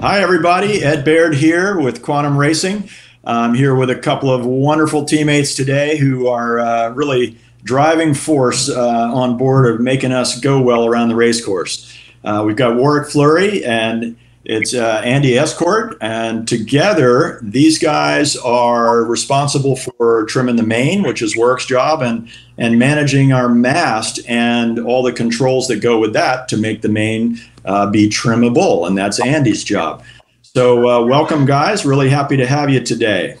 Hi, everybody. Ed Baird here with Quantum Racing. I'm here with a couple of wonderful teammates today who are uh, really driving force uh, on board of making us go well around the race course. Uh, we've got Warwick Fleury and it's uh, Andy Estcourt, and together these guys are responsible for trimming the main, which is Warwick's job, and and managing our mast and all the controls that go with that to make the main uh, be trimmable, and that's Andy's job. So uh, welcome, guys. Really happy to have you today.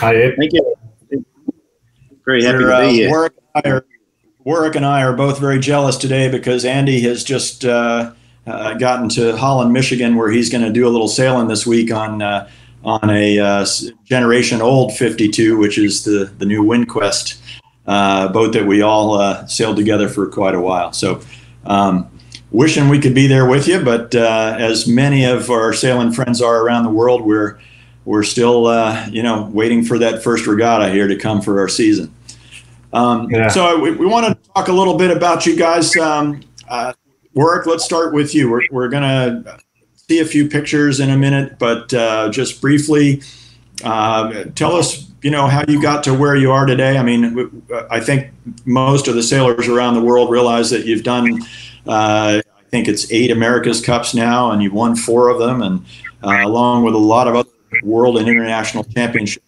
Hi, Thank you. Very happy We're, to uh, be here. Warwick, and I are, Warwick and I are both very jealous today because Andy has just uh, uh, gotten to Holland, Michigan, where he's going to do a little sailing this week on uh, on a uh, generation old 52, which is the the new WindQuest uh, boat that we all uh, sailed together for quite a while. So. Um, Wishing we could be there with you, but uh, as many of our sailing friends are around the world, we're we're still, uh, you know, waiting for that first regatta here to come for our season. Um, Yeah. So we, we want to talk a little bit about you guys. Um, uh, Warwick, let's start with you. We're, we're going to see a few pictures in a minute, but uh, just briefly, uh, tell us, you know, how you got to where you are today. I mean, I think most of the sailors around the world realize that you've done, uh, I think it's eight America's Cups now, and you've won four of them, and uh, along with a lot of other world and international championships.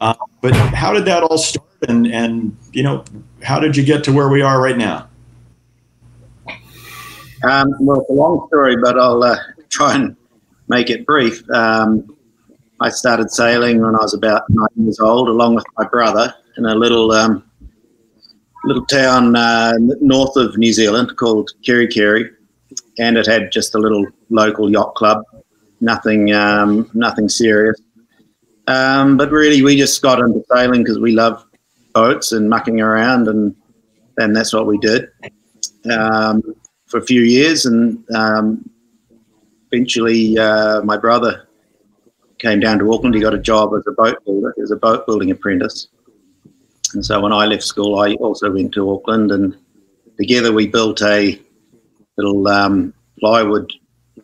Uh, but how did that all start, and and you know, how did you get to where we are right now? Um, well, it's a long story, but I'll uh, try and make it brief. Um, I started sailing when I was about nine years old, along with my brother, in a little um, little town uh, north of New Zealand called Kerikeri, and it had just a little local yacht club. Nothing, um, nothing serious. Um, but really, we just got into sailing because we love boats and mucking around, and and that's what we did. For a few years, and um, eventually uh, my brother came down to Auckland. He got a job as a boat builder, as a boat building apprentice. And so when I left school, I also went to Auckland, and together we built a little um, plywood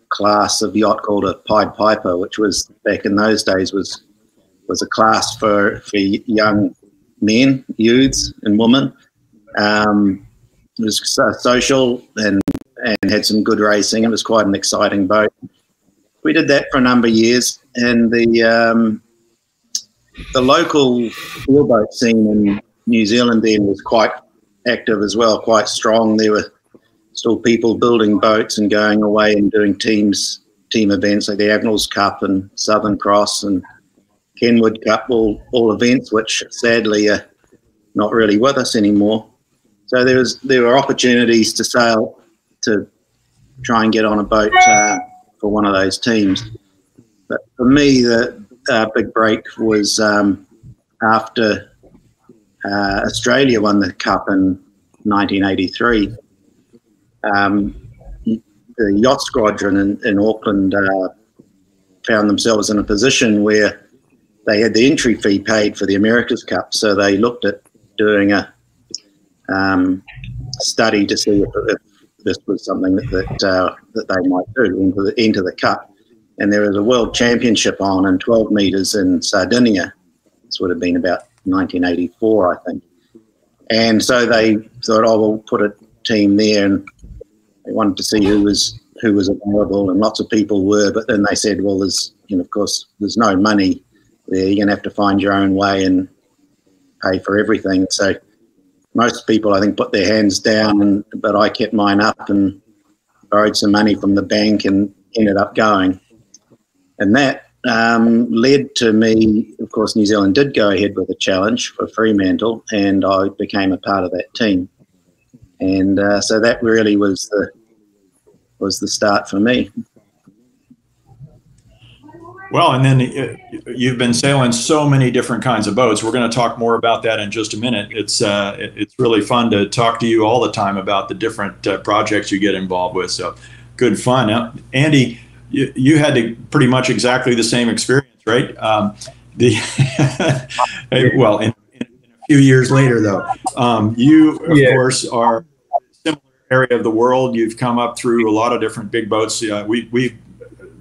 class of yacht called a Pied Piper, which was back in those days was was a class for for young men, youths, and women. Um, was so social and and had some good racing. It was quite an exciting boat. We did that for a number of years, and the um, the local keelboat scene in New Zealand then was quite active as well, quite strong. There were still people building boats and going away and doing teams team events like the Admiral's Cup and Southern Cross and Kenwood Cup, all all events which sadly are not really with us anymore. So there was there were opportunities to sail to try and get on a boat uh, for one of those teams. But for me, the uh, big break was um, after uh, Australia won the cup in 1983. Um, the yacht squadron in, in Auckland uh, found themselves in a position where they had the entry fee paid for the America's Cup, so they looked at doing a um, study to see if, if this was something that that, uh, that they might do into the into the cup. And there was a world championship on in 12 meters in Sardinia. This would have been about 1984, I think. And so they thought, oh, we'll put a team there, and they wanted to see who was who was available, and lots of people were. But then they said, well, there's you know, of course, there's no money there. You're gonna have to find your own way and pay for everything. So most people, I think, put their hands down, and, but I kept mine up and borrowed some money from the bank and ended up going. And that um, led to me, of course, New Zealand did go ahead with a challenge for Fremantle, and I became a part of that team. And uh, so that really was the was the start for me. Well, and then uh, you've been sailing so many different kinds of boats. We're going to talk more about that in just a minute. It's uh, it's really fun to talk to you all the time about the different uh, projects you get involved with. So good fun. Now, Andy, you, you had to pretty much exactly the same experience, right? Um, the well, in, in few years later, though. Um, you, of yeah. course, are similar area of the world. You've come up through a lot of different big boats. Uh, we we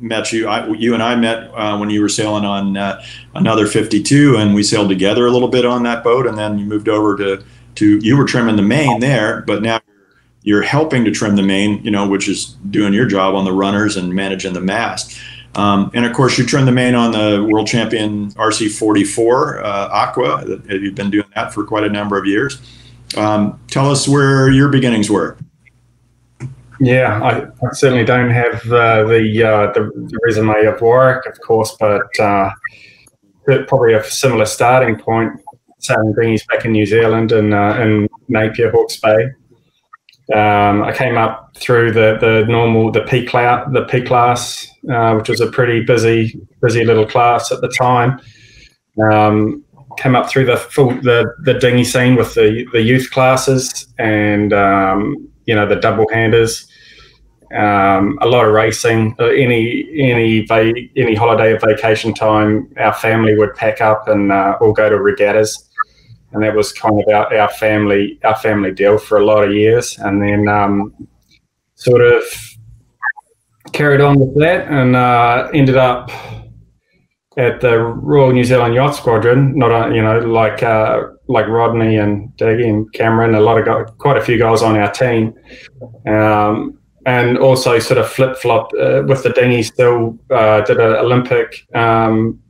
met you. I, you and I met uh, when you were sailing on uh, another 52, and we sailed together a little bit on that boat. And then you moved over to to you were trimming the main there, but now you're helping to trim the main, you know, which is doing your job on the runners and managing the mast. Um, and of course, you trim the main on the world champion RC44 uh, Aqua. You've been doing that for quite a number of years. Um, tell us where your beginnings were. Yeah, I, I certainly don't have uh, the, uh, the, the resume of Warwick, of course, but uh, probably a similar starting point. Sailing dinghies back in New Zealand and uh, in Napier, Hawke's Bay. Um, I came up through the, the normal the P class the P class, uh, which was a pretty busy busy little class at the time. Um, came up through the full the the dinghy scene with the the youth classes and um, you know the double handers. Um, a lot of racing. Uh, any any va- any holiday or vacation time, our family would pack up and uh, all go to regattas, and that was kind of our, our family our family deal for a lot of years. And then um, sort of carried on with that, and uh, ended up at the Royal New Zealand Yacht Squadron. Not you know like uh, like Rodney and Diggy and Cameron, a lot of guys, quite a few guys on our team, um, and also sort of flip flop uh, with the dinghy. Still uh, did an Olympic um,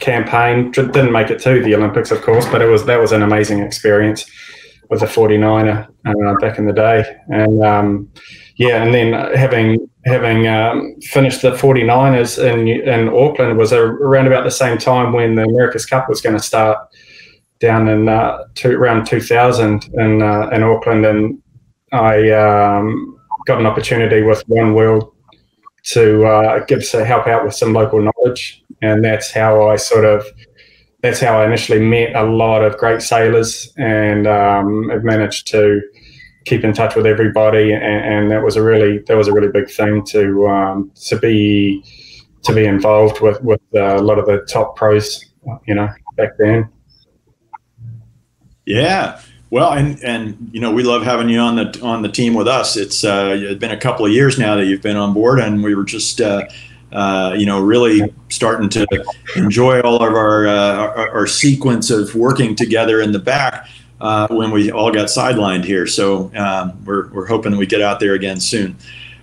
campaign. Didn't make it to the Olympics, of course, but it was that was an amazing experience with a 49er uh, back in the day, and um, yeah, and then having having um, finished the 49ers in in Auckland was around about the same time when the America's Cup was going to start down in uh, two, around 2000 in uh, in Auckland, and I um, got an opportunity with One World to uh, give to help out with some local knowledge, and that's how I sort of that's how I initially met a lot of great sailors, and um, have managed to keep in touch with everybody, and, and, that was a really that was a really big thing to um, to be to be involved with with uh, a lot of the top pros, you know, back then. Yeah. Well, and and you know we love having you on the on the team with us. It's uh, been a couple of years now that you've been on board, and we were just uh, uh, you know really starting to enjoy all of our, uh, our, our sequence of working together in the back uh, when we all got sidelined here. So um, we're, we're hoping we get out there again soon.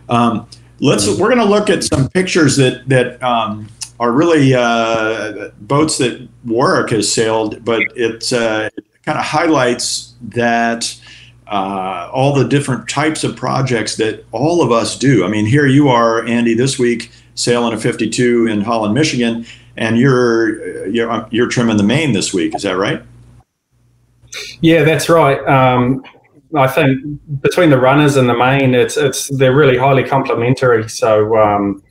Um, let's we're going to look at some pictures that that um, are really uh, boats that Warwick has sailed, but it, uh, it kind of highlights that. Uh, all the different types of projects that all of us do. I mean, here you are, Andy, this week sailing a 52 in Holland, Michigan, and you're you're, you're trimming the main this week. Is that right? Yeah, that's right. Um, I think between the runners and the main, it's it's they're really highly complementary. So um,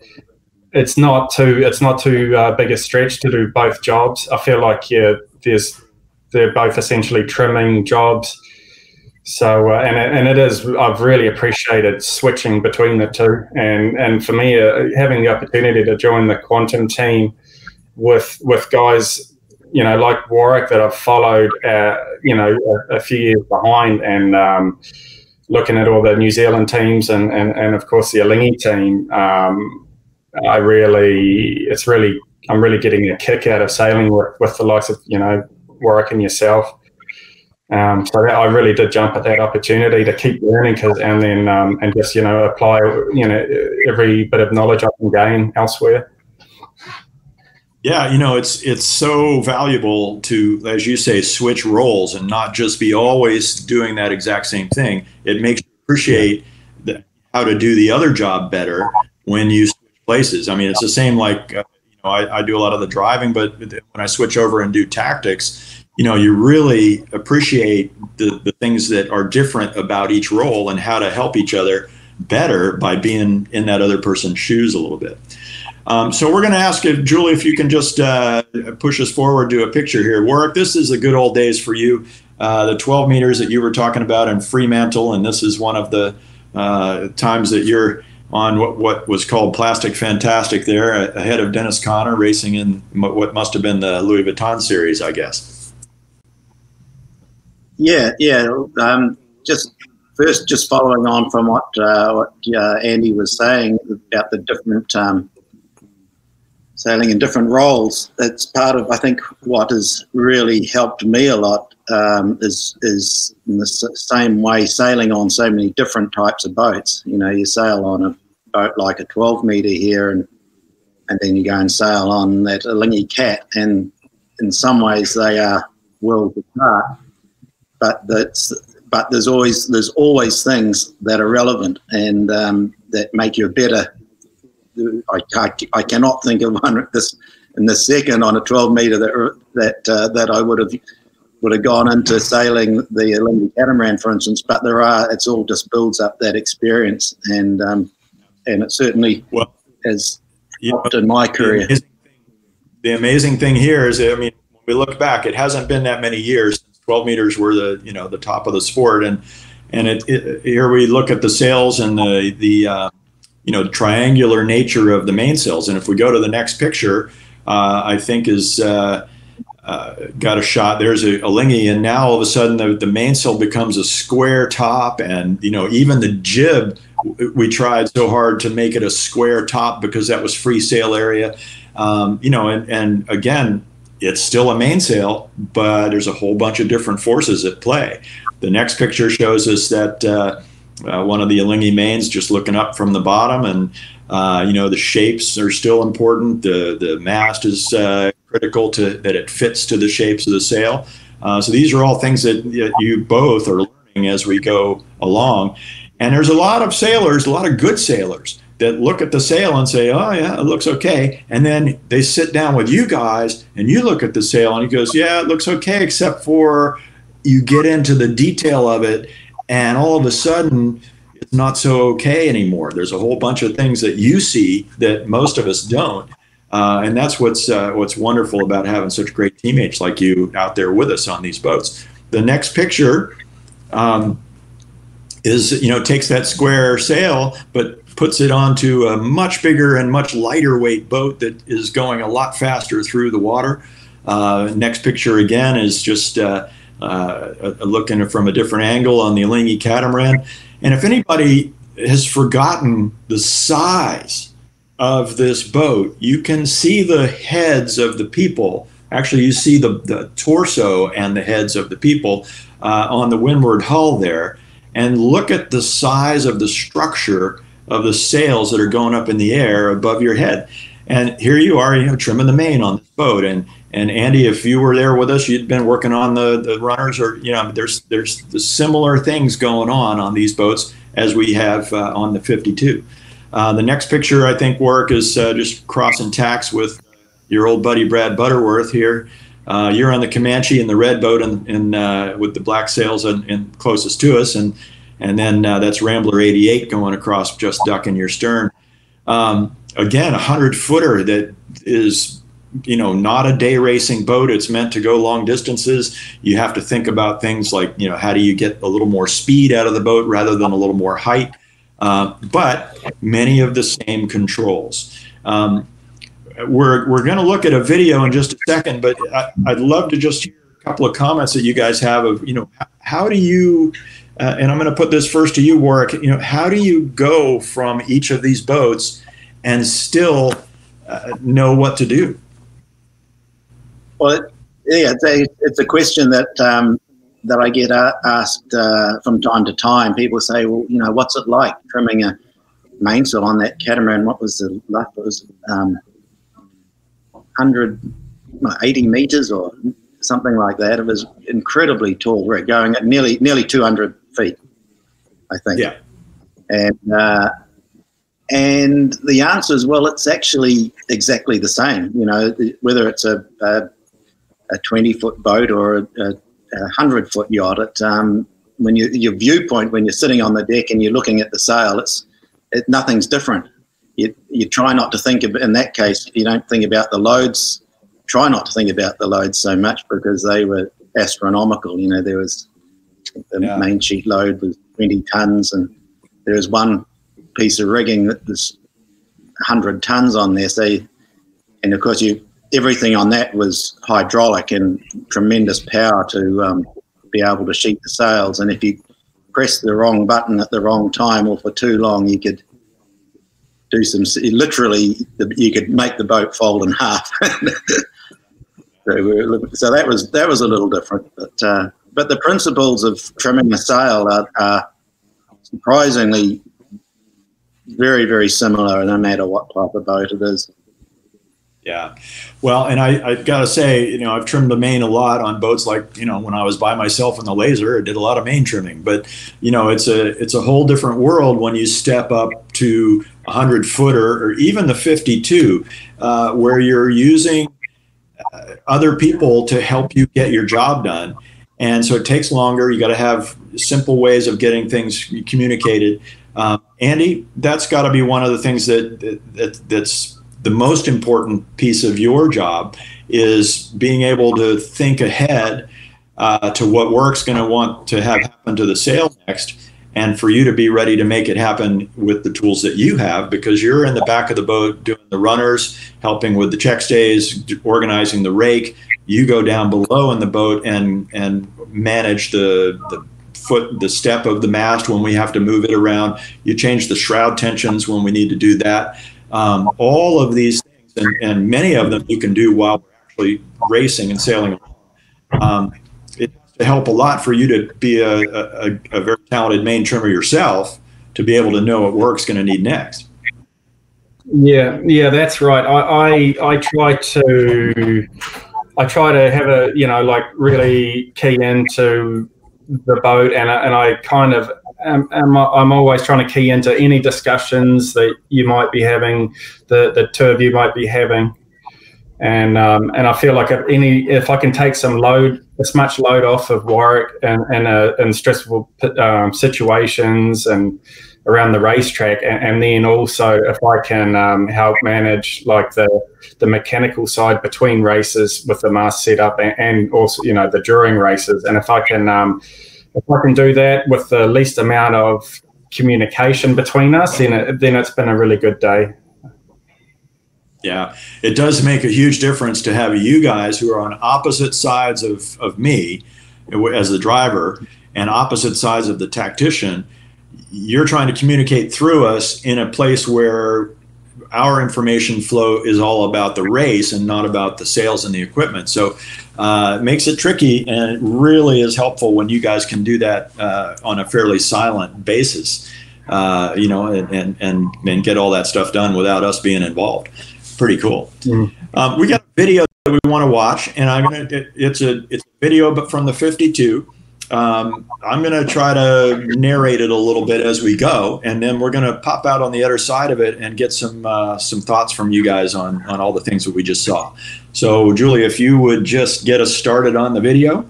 it's not too it's not too uh, big a stretch to do both jobs. I feel like yeah, there's they're both essentially trimming jobs. So uh, and and it is I've really appreciated switching between the two. And and for me, uh, having the opportunity to join the quantum team with with guys you know, like Warwick that I've followed, uh, you know, a, a, few years behind and um, looking at all the New Zealand teams and, and, and of course the Alinghi team, um, I really, it's really, I'm really getting a kick out of sailing with, with the likes of, you know, Warwick and yourself. Um, so that, I really did jump at that opportunity to keep learning, cause, and then um, and just you know apply you know every bit of knowledge I can gain elsewhere. Yeah, you know, it's it's so valuable to, as you say, switch roles and not just be always doing that exact same thing. It makes you appreciate the, how to do the other job better when you switch places. I mean, it's the same like, uh, you know, I, I do a lot of the driving, but when I switch over and do tactics, you know, you really appreciate the, the things that are different about each role and how to help each other better by being in that other person's shoes a little bit. Um, so we're going to ask if Julie, if you can just uh, push us forward to a picture here. Warwick, this is the good old days for you. Uh, the 12 meters that you were talking about in Fremantle, and this is one of the uh, times that you're on what, what was called Plastic Fantastic there, ahead of Dennis Conner, racing in what must have been the Louis Vuitton series, I guess. Yeah, yeah. Um, just first, just following on from what uh, what uh, Andy was saying about the different um, sailing in different roles. That's part of I think what has really helped me a lot um, is is in the same way sailing on so many different types of boats. You know, you sail on a boat like a 12 meter here, and and then you go and sail on that Alinghi Cat, and in some ways they are worlds apart. But that's but there's always there's always things that are relevant and um, that make you a better. I, I, I, cannot think of one this in the second on a 12 meter that that uh, that I would have would have gone into sailing the Alinghi catamaran, for instance. But there are it's all just builds up that experience and um, and it certainly well, has helped in my career. The amazing thing here is, I mean, when we look back, it hasn't been that many years. 12 meters were the you know the top of the sport, and and it, it here we look at the sails and the the uh, you know triangular nature of the mainsails. And if we go to the next picture, uh, I think is. Uh, uh, got a shot. There's a, Alinghi, and now all of a sudden the, the mainsail becomes a square top, and you know even the jib. We tried so hard to make it a square top because that was free sail area. Um, you know, and, and again, it's still a mainsail, but there's a whole bunch of different forces at play. The next picture shows us that uh, one of the Alinghi mains just looking up from the bottom, and uh, you know the shapes are still important. The the mast is uh, critical to that it fits to the shapes of the sail. Uh, so these are all things that you both are learning as we go along. And there's a lot of sailors, a lot of good sailors that look at the sail and say, "Oh yeah, it looks okay," and then they sit down with you guys and you look at the sail and he goes, "Yeah, it looks okay," except for you get into the detail of it, and all of a sudden it's not so okay anymore. There's a whole bunch of things that you see that most of us don't. Uh, and that's what's uh, what's wonderful about having such great teammates like you out there with us on these boats. The next picture um, is you know takes that square sail, but puts it onto a much bigger and much lighter weight boat that is going a lot faster through the water. Uh, next picture again is just uh, uh, looking from a different angle on the Alinghi catamaran. And if anybody has forgotten the size of this boat, you can see the heads of the people. Actually, you see the, the torso and the heads of the people uh, on the windward hull there. And look at the size of the structure of the sails that are going up in the air above your head. And here you are, you know, trimming the main on this boat. And and Andy, if you were there with us, you'd been working on the, the runners, or you know, there's there's the similar things going on on these boats as we have uh, on the 52. Uh, the next picture I think Warwick is uh, just crossing tacks with your old buddy Brad Butterworth here. Uh, you're on the Comanche in the red boat and, and uh, with the black sails and, and closest to us, and and then uh, that's Rambler 88 going across, just ducking your stern. Um, again, a hundred footer that is, you know, not a day racing boat. It's meant to go long distances. You have to think about things like, you know, how do you get a little more speed out of the boat rather than a little more height? Uh, but many of the same controls. Um, we're we're going to look at a video in just a second, but I, would love to just hear a couple of comments that you guys have of, you know, how do you uh, and I'm going to put this first to you, Warwick. You know, how do you go from each of these boats and still uh, know what to do? Well, yeah, it's a, it's a question that um, that I get asked uh, from time to time. People say, "Well, you know, what's it like trimming a mainsail on that catamaran? What was the life? It was um, 180 meters or something like that. It was incredibly tall rig, going at nearly nearly 200 feet, I think. Yeah. And uh, and the answer is well, it's actually exactly the same. You know, whether it's a a, a twenty foot boat or a, a, a hundred foot yacht, it, um, when you your viewpoint when you're sitting on the deck and you're looking at the sail, it's it, nothing's different. You, you try not to think of in that case you don't think about the loads try not to think about the loads so much because they were astronomical you know there was the yeah. main sheet load was 20 tons, and there was one piece of rigging that was 100 tons on there. So, and of course, you everything on that was hydraulic and tremendous power to um, be able to sheet the sails. And if you press the wrong button at the wrong time or for too long, you could do some literally you could make the boat fold in half. so that was that was a little different, but uh, but the principles of trimming the sail are, are surprisingly very very similar, no matter what type of boat it is. Yeah. Well, and I, I got to say, you know, I've trimmed the main a lot on boats like, you know, when I was by myself in the laser, I did a lot of main trimming. But, you know, it's a it's a whole different world when you step up to a 100 footer or even the 52, uh, where you're using uh, other people to help you get your job done. And so it takes longer. You got to have simple ways of getting things communicated. Um, Andy, that's got to be one of the things that, that that's the most important piece of your job is being able to think ahead uh, to what Warwick's going to want to have happen to the sail next and for you to be ready to make it happen with the tools that you have because you're in the back of the boat doing the runners helping with the check stays organizing the rake. You go down below in the boat and and manage the the foot the step of the mast when we have to move it around. You change the shroud tensions when we need to do that um, all of these things, and, and, many of them you can do while we're actually racing and sailing. Um, it to help a lot for you to be a, a, a very talented main trimmer yourself to be able to know what Warwick's going to need next. Yeah, yeah, that's right. I, I I try to I try to have a you know like really key into the boat and and I kind of am, am, I'm always trying to key into any discussions that you might be having, the the two of you might be having, and um, and I feel like if any if I can take some load, as much load off of Warwick and and uh, in stressful um, situations and around the racetrack, and, and then also if I can um, help manage like the the mechanical side between races with the mast setup and, and also you know the during races, and if I can um, if I can do that with the least amount of communication between us, then it, then it's been a really good day. Yeah, it does make a huge difference to have you guys who are on opposite sides of, of me uh, as the driver and opposite sides of the tactician. You're trying to communicate through us in a place where our information flow is all about the race and not about the sails and the equipment. So uh, it makes it tricky, and it really is helpful when you guys can do that uh, on a fairly silent basis. Uh, you know, and, and and and get all that stuff done without us being involved. Pretty cool. Mm-hmm. Um, we got a video that we want to watch, and I'm gonna. It, it's a it's a video, but from the 52. Um, I'm going to try to narrate it a little bit as we go, and then we're going to pop out on the other side of it and get some uh, some thoughts from you guys on on all the things that we just saw. So, Julie, if you would just get us started on the video.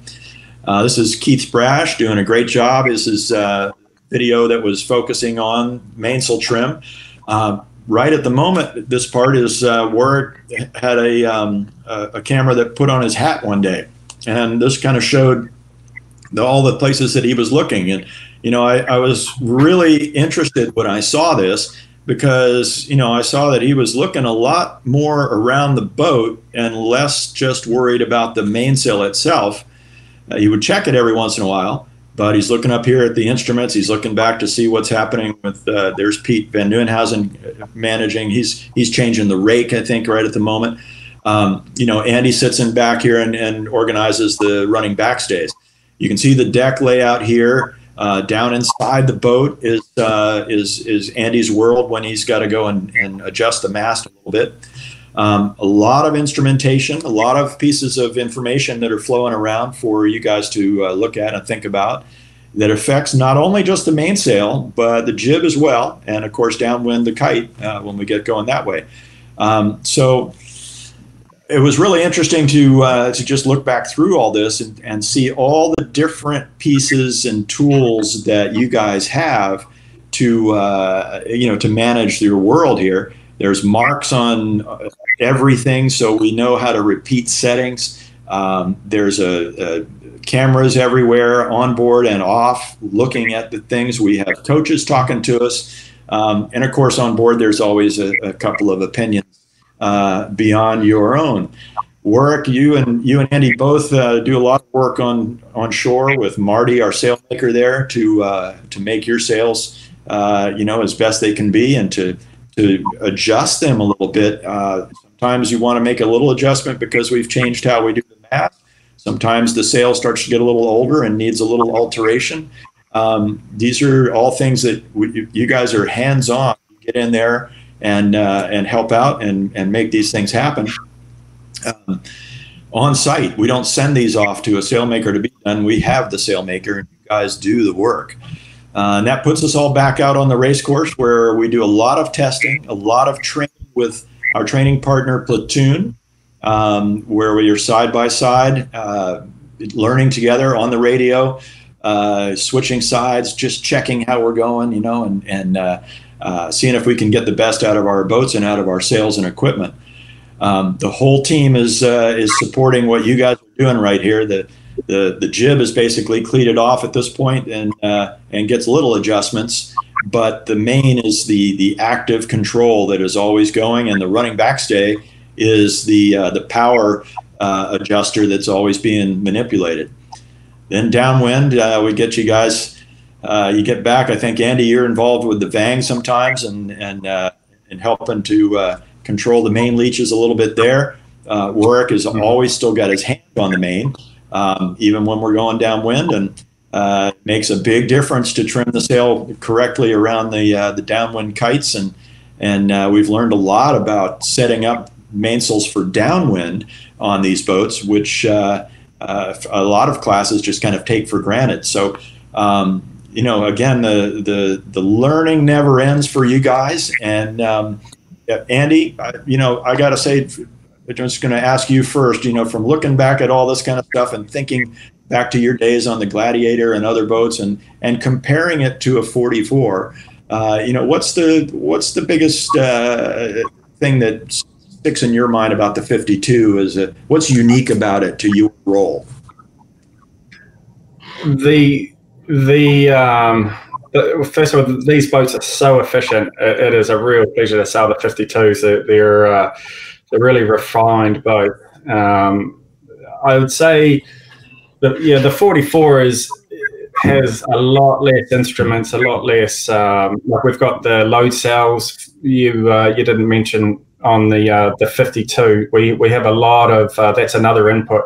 Uh, this is Keith Sprash doing a great job. This is a uh, video that was focusing on mainsail trim. Uh, right at the moment, this part is uh, Warwick had a, um, a, a camera that put on his hat one day, and this kind of showed all the places that he was looking. And, you know, I, I was really interested when I saw this because, you know, I saw that he was looking a lot more around the boat and less just worried about the mainsail itself. Uh, he would check it every once in a while, but he's looking up here at the instruments. He's looking back to see what's happening with. Uh, there's Pete Van Nieuwenhuizen managing. He's he's changing the rake, I think, right at the moment. Um, you know, Andy sits in back here and, and organizes the running backstays. You can see the deck layout here. Uh, down inside the boat is uh, is is Andy's world when he's got to go and, and adjust the mast a little bit. Um, a lot of instrumentation, a lot of pieces of information that are flowing around for you guys to uh, look at and think about that affects not only just the mainsail, but the jib as well, and of course downwind the kite uh, when we get going that way. Um, so it was really interesting to uh, to just look back through all this and, and see all the different pieces and tools that you guys have to uh, you know to manage your world here. There's marks on everything, so we know how to repeat settings. Um, there's a, a, cameras everywhere, on board and off, looking at the things. We have coaches talking to us, um, and of course, on board there's always a, a couple of opinions uh, beyond your own. Warwick, you and you and Andy both uh, do a lot of work on on shore with Marty, our sailmaker there, to uh, to make your sails, uh, you know, as best they can be, and to to adjust them a little bit. Uh, sometimes you want to make a little adjustment because we've changed how we do the math. Sometimes the sail starts to get a little older and needs a little alteration. Um, these are all things that we, you guys are hands on. Get in there and uh, and help out and and make these things happen um, on site. We don't send these off to a sailmaker to be done. We have the sailmaker, and you guys do the work. Uh, and that puts us all back out on the race course where we do a lot of testing, a lot of training with our training partner Platoon, um, where we are side by side, uh, learning together on the radio, uh, switching sides, just checking how we're going, you know, and, and uh, seeing if we can get the best out of our boats and out of our sails and equipment. Um, the whole team is uh, is supporting what you guys are doing right here. The the the jib is basically cleated off at this point and uh, and gets little adjustments. But the main is the the active control that is always going, and the running backstay is the uh, the power uh, adjuster that's always being manipulated. Then downwind, uh, we get you guys. Uh, you get back. I think Andy, you're involved with the Vang sometimes, and and and helping to control the main leeches a little bit there. Uh, Warwick has mm-hmm. always still got his hand on the main, um, even when we're going downwind, and uh, makes a big difference to trim the sail correctly around the uh, the downwind kites. And and uh, we've learned a lot about setting up mainsails for downwind on these boats, which uh, uh, a lot of classes just kind of take for granted. So. Um, you know, again, the, the the learning never ends for you guys, and um, Andy, I, you know, I got to say, I'm just going to ask you first. You know, from looking back at all this kind of stuff and thinking back to your days on the Gladiator and other boats, and and comparing it to a 44, uh, you know, what's the what's the biggest uh, thing that sticks in your mind about the 52? Is it what's unique about it to your role? The the um, first of all, these boats are so efficient. it, it is a real pleasure to sail the 52s. They're they're, uh, they're really refined boat. Um, I would say that yeah, the 44 is has a lot less instruments, a lot less. Um, like we've got the load cells. You uh, you didn't mention on the uh, the 52. We we have a lot of uh, that's another input.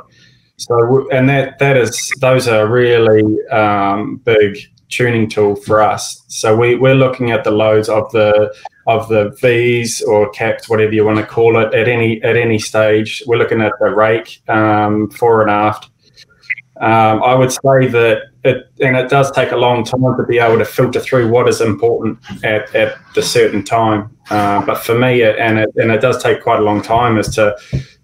So and that that is those are really um, big tuning tool for us. So we, we're looking at the loads of the of the V's or caps, whatever you want to call it, at any at any stage. We're looking at the rake um, fore and aft. Um, I would say that it, and it does take a long time to be able to filter through what is important at, at the certain time. Uh, but for me, it, and it, and it does take quite a long time, is to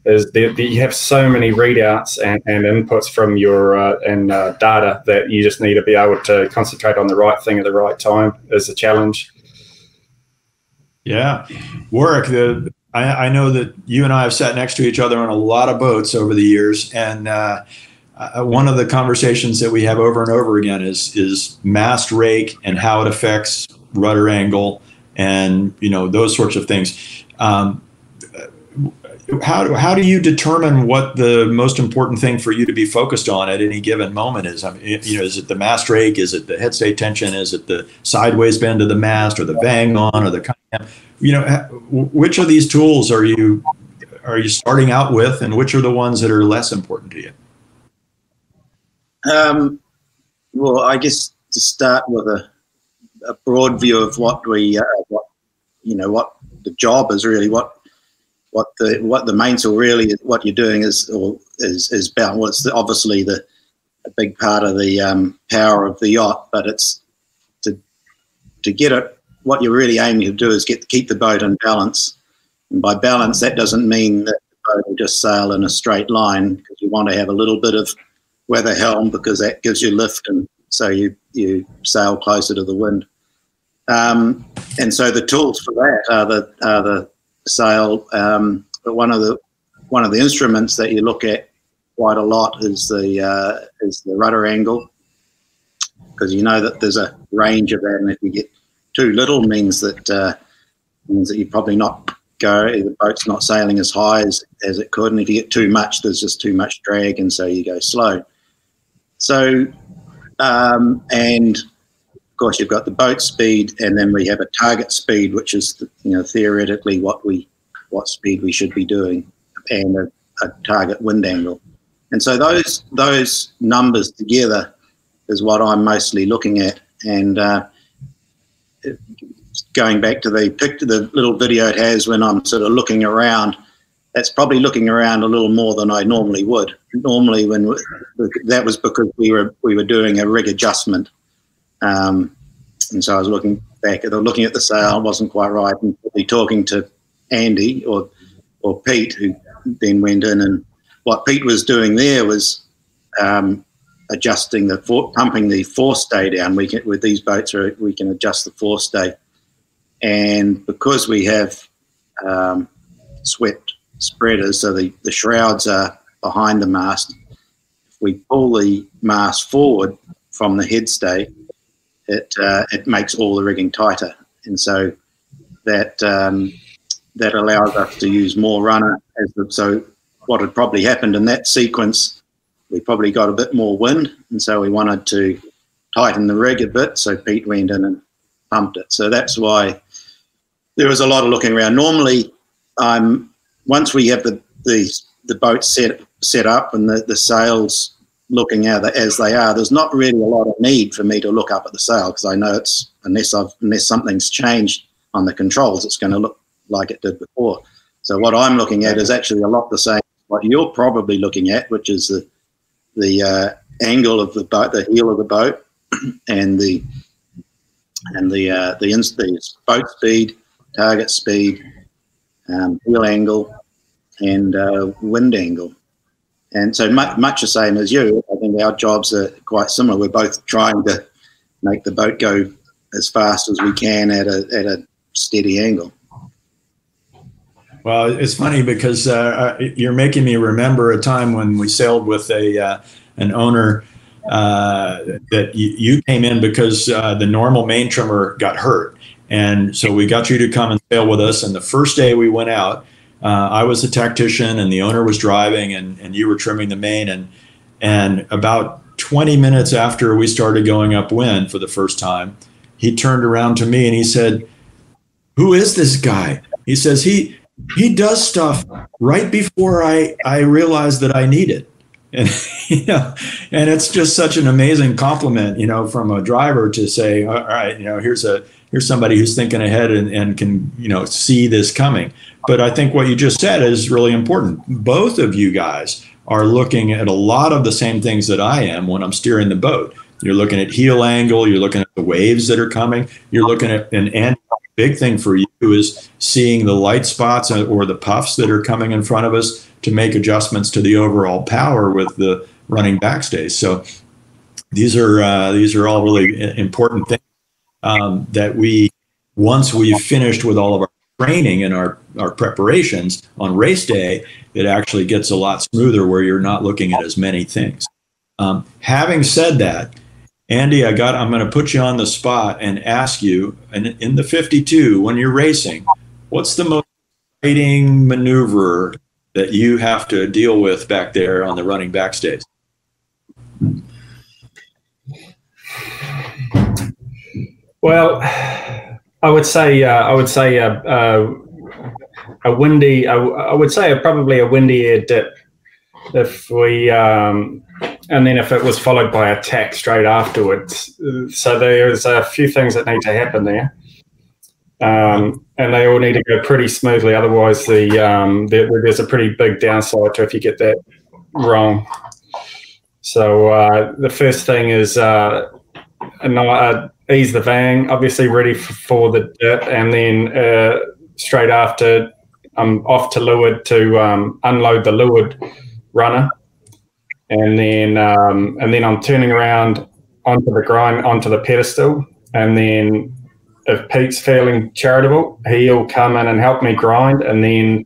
is that you have so many readouts and, and inputs from your uh, and uh, data that you just need to be able to concentrate on the right thing at the right time is a challenge. Yeah, Warwick. The I, I, know that you and I have sat next to each other on a lot of boats over the years, and uh, uh, one of the conversations that we have over and over again is is mast rake and how it affects rudder angle and you know those sorts of things. Um, how, how do you determine what the most important thing for you to be focused on at any given moment is? I mean, you know, is it the mast rake? Is it the head headstay tension? Is it the sideways bend of the mast, or the vang on, or the you know, which of these tools are you are you starting out with, and which are the ones that are less important to you? Um, well, I guess to start with a, a broad view of what we, uh, what you know, what the job is really, what what the what the mainsail really is what you're doing is or is is about. Well, it's obviously the a big part of the um, power of the yacht, but it's to to get it. What you're really aiming to do is get keep the boat in balance. And by balance, that doesn't mean that the boat will just sail in a straight line because you want to have a little bit of weather helm because that gives you lift and so you you sail closer to the wind. Um, and so the tools for that are the are the sail. Um, but one of the one of the instruments that you look at quite a lot is the uh, is the rudder angle because you know that there's a range of that, and if you get too little, means that uh, means that you're probably not go. The boat's not sailing as high as, as it could, and if you get too much, there's just too much drag, and so you go slow. So, um, and course, you've got the boat speed, and then we have a target speed, which is you know theoretically what we what speed we should be doing, and a, a target wind angle. And so those those numbers together is what I'm mostly looking at. And uh, going back to the picture, the little video it has when I'm sort of looking around, that's probably looking around a little more than I normally would. Normally, when we, that was because we were we were doing a rig adjustment, um, and so I was looking back at the, looking at the sail I wasn't quite right, and talking to Andy or or Pete, who then went in and what Pete was doing there was um, adjusting the for, pumping the force forestay down. We can with these boats, we can adjust the force forestay and because we have um, swept spreaders, so the, the shrouds are behind the mast, if we pull the mast forward from the head stay, it, uh, it makes all the rigging tighter. And so that um, that allows us to use more runner. The, so what had probably happened in that sequence, we probably got a bit more wind, and so we wanted to tighten the rig a bit. So Pete went in and pumped it. So that's why there was a lot of looking around. Normally, um, once we have the, the, the boat set, set up and the, the sails looking out as they are, there's not really a lot of need for me to look up at the sail because I know it's unless I've unless something's changed on the controls, it's going to look like it did before. So what I'm looking at is actually a lot the same what you're probably looking at, which is the the uh, angle of the boat, the heel of the boat, and the and the uh, the, the boat speed target speed, um, wheel angle, and uh, wind angle. And so much, much the same as you, I think our jobs are quite similar. We're both trying to make the boat go as fast as we can at a, at a steady angle. Well, it's funny because uh, uh you're making me remember a time when we sailed with a uh, an owner uh, that you, you, came in because uh, the normal main trimmer got hurt, and so we got you to come and sail with us. And the first day we went out, uh, I was a tactician and the owner was driving and, and you were trimming the main. And, and about 20 minutes after we started going upwind for the first time, he turned around to me and he said, Who is this guy? He says, He, he does stuff right before I, I realize that I need it. And, you know, and it's just such an amazing compliment, you know, from a driver to say, all right, you know, here's a, here's somebody who's thinking ahead and, and can you know see this coming. But i think what you just said is really important. Both of you guys are looking at a lot of the same things that i am when i'm steering the boat. You're looking at heel angle you're looking at the waves that are coming you're looking at an and big thing for you is seeing the light spots or the puffs that are coming in front of us to make adjustments to the overall power with the running backstays so these are uh, these are all really important things um, that we, once we've finished with all of our training and our, our preparations on race day, it actually gets a lot smoother where you're not looking at as many things. Um, having said that, Andy, I got. I'm going to put you on the spot and ask you, and in the 52, when you're racing, what's the most exciting maneuver that you have to deal with back there on the running backstays? Well, I would say uh, I would say a, a, windy. I, would say a, probably a windy air dip. If we um, and then if it was followed by a tack straight afterwards. So there's a few things that need to happen there. Um, and they all need to go pretty smoothly. Otherwise, the um, there, there's a pretty big downside to if you get that wrong. So uh, the first thing is uh, a, ease the vang, obviously ready for, for the dirt, and then uh, straight after I'm off to leeward to um, unload the leeward runner, and then um, and then I'm turning around onto the grind onto the pedestal, and then if Pete's feeling charitable, he'll come in and help me grind, and then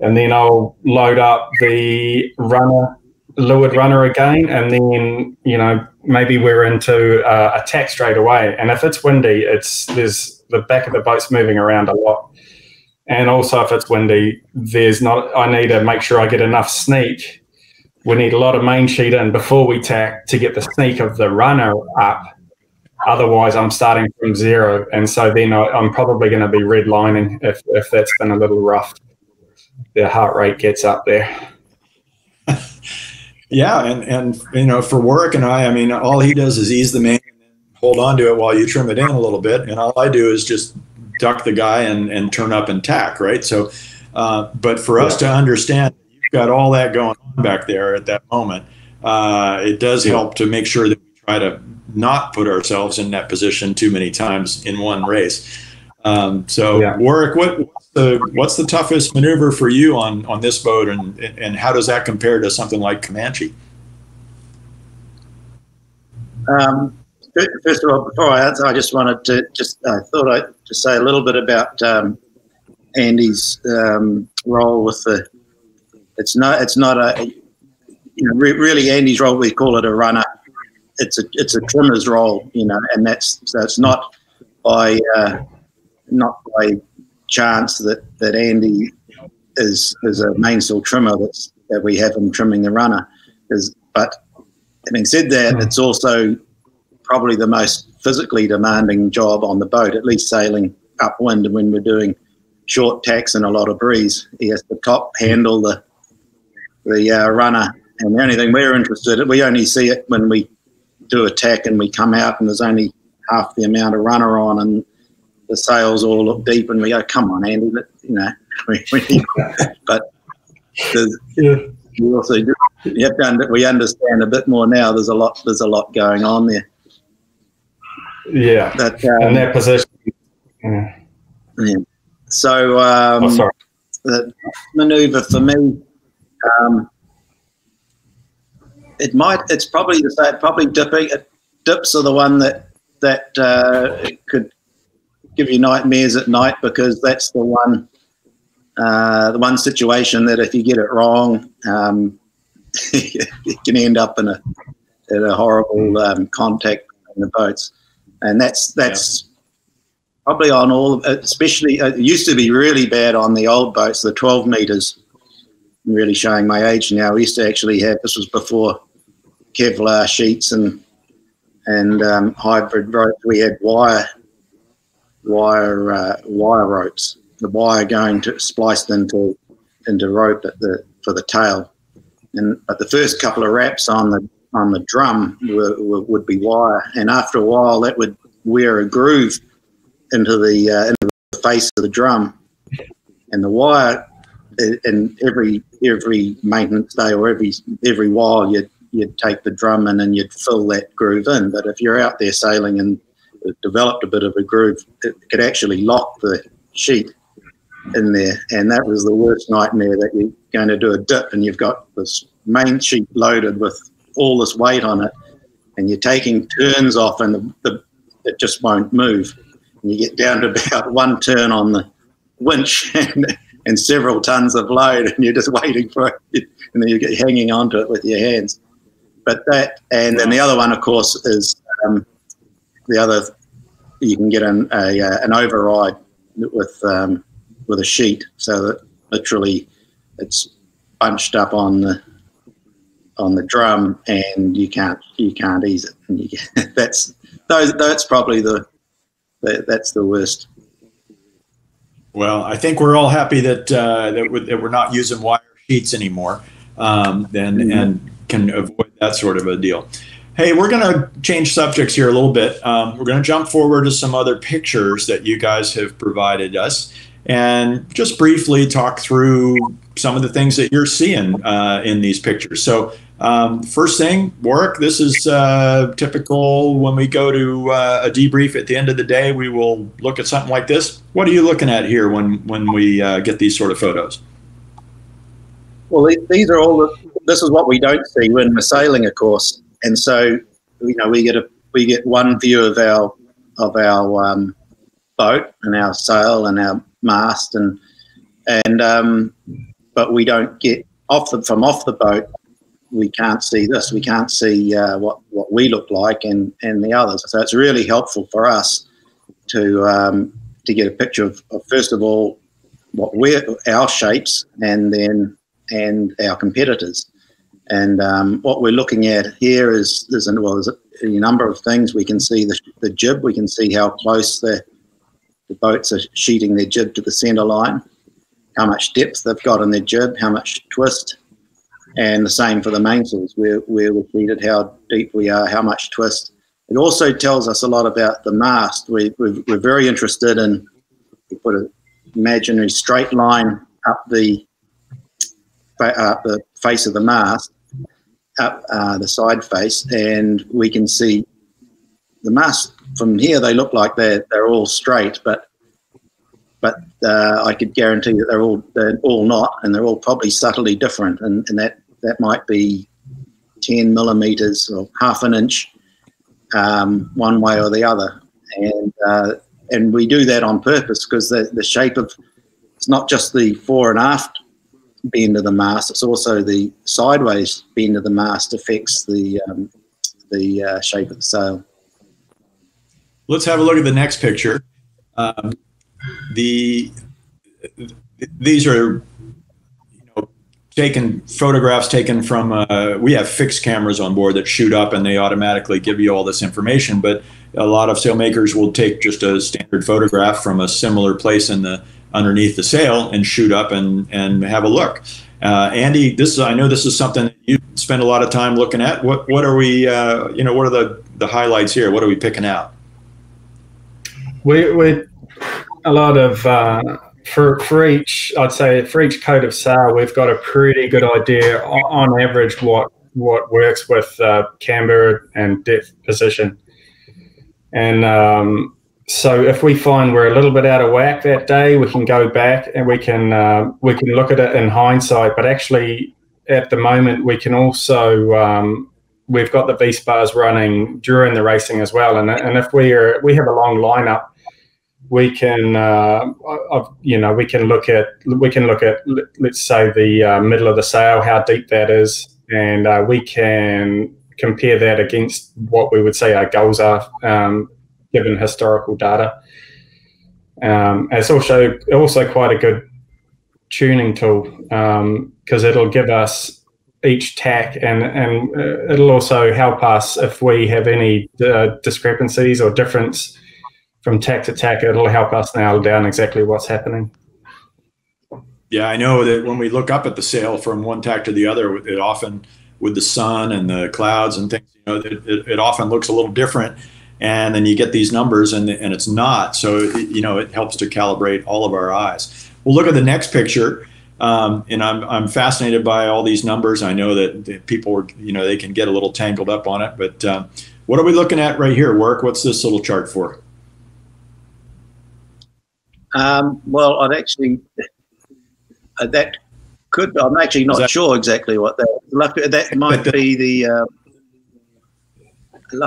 and then I'll load up the runner leeward runner again, and then you know maybe we're into uh, attack straight away. And if it's windy, it's there's the back of the boat's moving around a lot, And also, if it's windy, there's not. I need to make sure I get enough sneak. We need a lot of main sheet in before we tack to get the sneak of the runner up. Otherwise, I'm starting from zero, and so then I, I'm probably going to be redlining if if that's been a little rough. The heart rate gets up there. Yeah, and and you know, for Warwick and I, I mean, all he does is ease the main and hold on to it while you trim it in a little bit, and all I do is just duck the guy and and turn up and tack, right? So, uh, but for us to understand you've got all that going on back there at that moment, uh, it does help to make sure that we try to not put ourselves in that position too many times in one race. Um, so, yeah. Warwick, what the what's the toughest maneuver for you on on this boat, and and how does that compare to something like Comanche? Um, first of all, before I answer, I just wanted to just I thought I'd just say a little bit about um, Andy's um, role with the. It's not. It's not a. You know, re- really, Andy's role. We call it a runner. It's a. It's a trimmer's role. You know, and that's so it's not by. Uh, not by chance that, that Andy is is a mainsail trimmer that's that we have him trimming the runner. Is but having said that, hmm. it's also probably the most physically demanding job on the boat, at least sailing upwind when we're doing short tacks and a lot of breeze. He has to top handle the the uh, runner, and the only thing we're interested in, we only see it when we do a tack and we come out and there's only half the amount of runner on, and the sails all look deep, and we go, "Come on, Andy," you know. We, we, but yeah. we also do, you have to, we understand a bit more now. There's a lot. There's a lot going on there. Yeah, but, um, in that position. Yeah. yeah. So um, oh, sorry. the maneuver for me, um, it might. It's probably the same. Probably dipping. Dips are the one that that uh, could give you nightmares at night because that's the one uh, the one situation that if you get it wrong, um, you can end up in a in a horrible um, contact in the boats, and that's that's yeah. probably on all. Especially, it used to be really bad on the old boats, the 12 meters. I'm really showing my age now. We used to actually have this was before Kevlar sheets and and um, hybrid ropes. We had wire wire uh, wire ropes. The wire going to spliced into into rope at the for the tail, and but the first couple of wraps on the on the drum were, were, would be wire, and after a while that would wear a groove into the uh, into the face of the drum, and the wire. And every every maintenance day or every every while you'd you'd take the drum in and you'd fill that groove in. But if you're out there sailing and developed a bit of a groove. It could actually lock the sheet in there, and that was the worst nightmare. That you're going to do a dip, and you've got this main sheet loaded with all this weight on it, and you're taking turns off, and the, the it just won't move. And you get down to about one turn on the winch, and, and several tons of load, and you're just waiting for it, and then you get hanging onto it with your hands. But that, and then the other one, of course, is um, the other you can get an a, uh, an override with um, with a sheet, so that literally it's bunched up on the on the drum, and you can't you can't ease it. And you get, that's those that's probably the, the that's the worst. Well, I think we're all happy that uh, that, we're not using wire sheets anymore, um, and mm-hmm. and can avoid that sort of a deal. Hey, we're going to change subjects here a little bit. Um, we're going to jump forward to some other pictures that you guys have provided us and just briefly talk through some of the things that you're seeing uh, in these pictures. So, um, first thing, Warwick, this is uh, typical when we go to uh, a debrief at the end of the day, we will look at something like this. What are you looking at here when, when we uh, get these sort of photos? Well, these are all, this is what we don't see when we're sailing, of course and so you know we get a we get one view of our of our um, boat and our sail and our mast and and um, but we don't get off the, from off the boat. We can't see this. We can't see uh, what what we look like and and the others. So it's really helpful for us to um, to get a picture of, of first of all what we're our shapes and then and our competitors. And um, what we're looking at here is there's a, well, there's a, number of things. We can see the, the jib. We can see how close the the boats are sheeting their jib to the centre line, how much depth they've got in their jib, how much twist, and the same for the mainsails, where, where we're seated, how deep we are, how much twist. It also tells us a lot about the mast. We, we, we're very interested in, we put an imaginary straight line up the, uh, the face of the mast, up uh, the side face, and we can see the mast from here. They look like they're they're all straight, but but uh, I could guarantee that they're all they're all not, and they're all probably subtly different, and, and that that might be ten millimeters or half an inch um, one way or the other, and uh, and we do that on purpose because the the shape of it's not just the fore and aft bend of the mast; it's also the sideways bend of the mast affects the um, the uh, shape of the sail. Let's have a look at the next picture. Um, the these are you know taken photographs taken from uh, we have fixed cameras on board that shoot up and they automatically give you all this information but a lot of sailmakers will take just a standard photograph from a similar place in the underneath the sail and shoot up and and have a look uh, Andy, this is, I know this is something you spend a lot of time looking at. What what are we, uh, you know, what are the the highlights here? What are we picking out? We we a lot of uh, for for each I'd say for each code of sail we've got a pretty good idea on, on average what what works with uh, camber and depth position, and um, so if we find we're a little bit out of whack that day, we can go back and we can uh, we can look at it in hindsight. But actually, at the moment, we can also um, we've got the V spars running during the racing as well. And and if we are we have a long lineup, we can uh, you know we can look at we can look at let's say the uh, middle of the sail, how deep that is, and uh, we can compare that against what we would say our goals are. Um, given historical data. Um, it's also also quite a good tuning tool because um, it'll give us each tack and and uh, it'll also help us if we have any uh, discrepancies or difference from tack to tack. It'll help us nail down exactly what's happening. Yeah, I know that when we look up at the sail from one tack to the other, it often with the sun and the clouds and things, you know, it, it, it often looks a little different and then you get these numbers and, and it's not. So it, you know it helps to calibrate all of our eyes. We'll look at the next picture um, and I'm, I'm fascinated by all these numbers. I know that, that people are, you know they can get a little tangled up on it but um, what are we looking at right here work? What's this little chart for? Um, well i'd actually uh, that could i'm actually not that, sure exactly what that that might be the uh,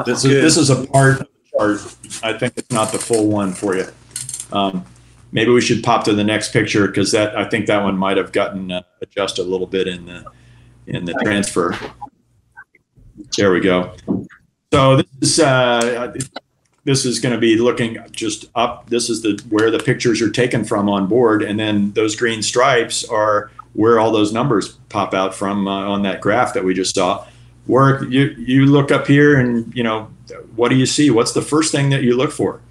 this is, this is a part of the chart. I think it's not the full one for you. Um, maybe we should pop to the next picture because that I think that one might have gotten uh, adjusted a little bit in the in the transfer. There we go. So this is uh, this is going to be looking just up. This is the where the pictures are taken from on board, and then those green stripes are where all those numbers pop out from uh, on that graph that we just saw work you you look up here and you know what do you see? What's the first thing that you look for?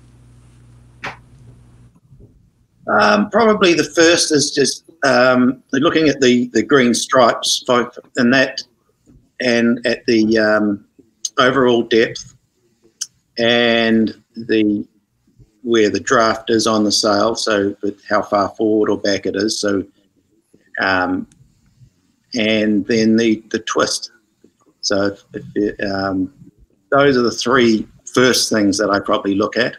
Um, probably the first is just um, looking at the the green stripes and that and at the um, overall depth and the where the draft is on the sail so with how far forward or back it is so um, and then the the twist so if, if it, um, those are the three first things that I probably look at,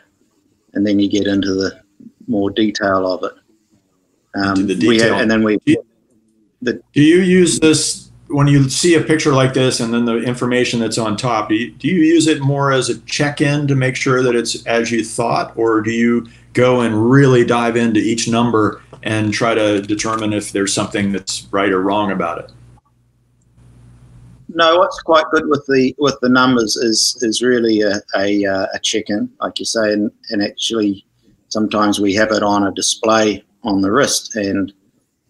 and then you get into the more detail of it. Um, the detail. Have, and then we. Do you, the, do you use this when you see a picture like this and then the information that's on top? Do you, do you use it more as a check-in to make sure that it's as you thought, or do you go and really dive into each number and try to determine if there's something that's right or wrong about it? No, what's quite good with the with the numbers is is really a a, uh, a check in, like you say, and, and actually sometimes we have it on a display on the wrist, and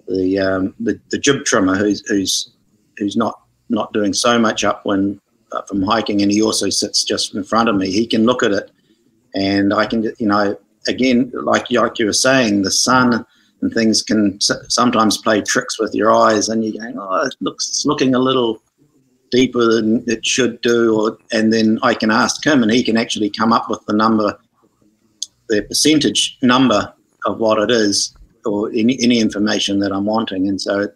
the um, the, the jib trimmer who's who's who's not not doing so much upwind uh, from hiking, and he also sits just in front of me. He can look at it, and I can you know again like like you were saying, the sun and things can sometimes play tricks with your eyes, and you're going, oh, it looks it's looking a little deeper than it should do, or and then I can ask him, and he can actually come up with the number, the percentage number of what it is, or any any information that I'm wanting, and so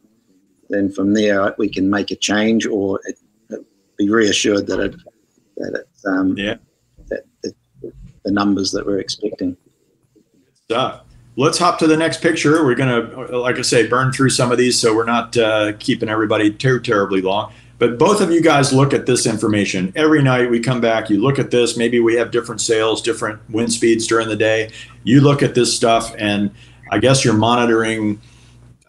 then from there we can make a change or it, it be reassured that it that it's um, yeah that it, the numbers that we're expecting. Stuff let's hop to the next picture. We're going to, like I say, burn through some of these so we're not uh, keeping everybody too terribly long. But both of you guys look at this information. Every night we come back, you look at this. Maybe we have different sails, different wind speeds during the day. You look at this stuff, and I guess you're monitoring,